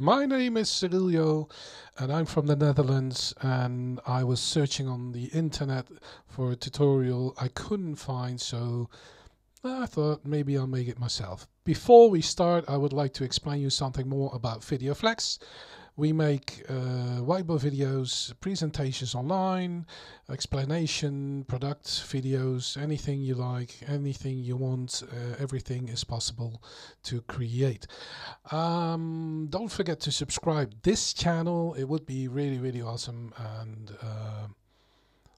My name is Seryljo and I'm from the Netherlands and I was searching on the internet for a tutorial I couldn't find so uh, I thought maybe I'll make it myself. Before we start I would like to explain you something more about VideoFlex we make uh, whiteboard videos, presentations online, explanation, product videos, anything you like, anything you want, uh, everything is possible to create. Um, don't forget to subscribe this channel, it would be really, really awesome. And uh,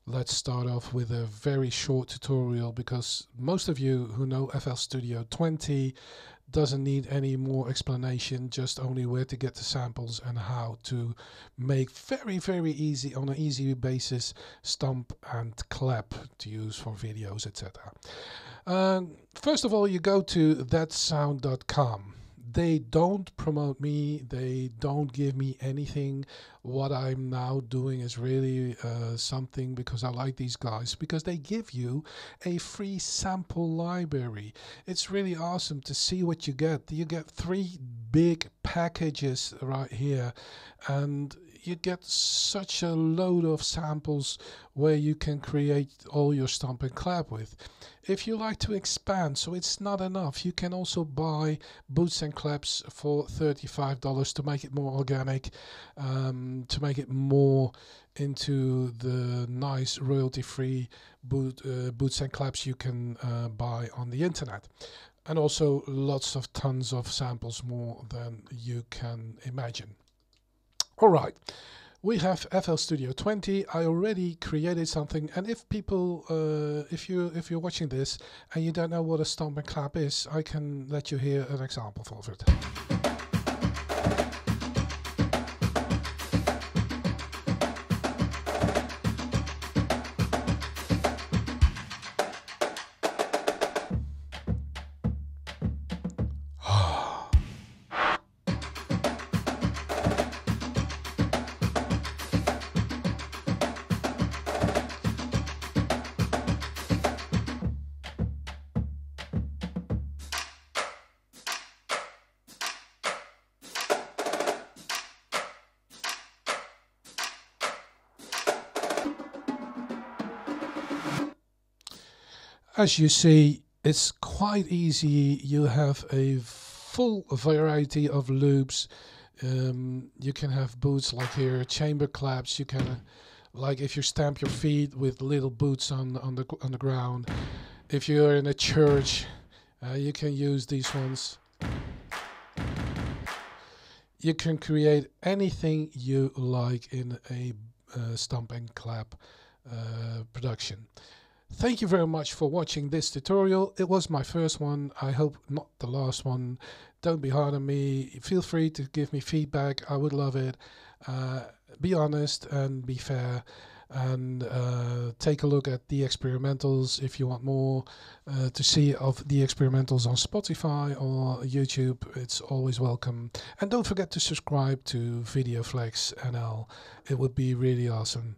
let's start off with a very short tutorial because most of you who know FL Studio 20 doesn't need any more explanation just only where to get the samples and how to make very very easy on an easy basis stomp and clap to use for videos etc um, first of all you go to thatsound.com they don't promote me they don't give me anything. What i'm now doing is really uh, something because i like these guys because they give you a free sample library. It's really awesome to see what you get. You get three big packages right here and you get such a load of samples where you can create all your stomp and clap with. If you like to expand, so it's not enough, you can also buy boots and claps for $35 to make it more organic, um, to make it more into the nice royalty-free boot, uh, boots and claps you can uh, buy on the internet and also lots of tons of samples more than you can imagine. All right. We have FL Studio 20. I already created something, and if people, uh, if you if you're watching this and you don't know what a stomp and clap is, I can let you hear an example of it. As you see, it's quite easy. You have a full variety of loops. Um, you can have boots like here, chamber claps. You can, like if you stamp your feet with little boots on on the on the ground. If you're in a church, uh, you can use these ones. You can create anything you like in a uh, stomp and clap uh, production. Thank you very much for watching this tutorial. It was my first one. I hope not the last one. Don't be hard on me. Feel free to give me feedback. I would love it. Uh, be honest and be fair and uh, take a look at the experimentals if you want more uh, to see of the experimentals on Spotify or YouTube it's always welcome and don't forget to subscribe to VideoFlex NL it would be really awesome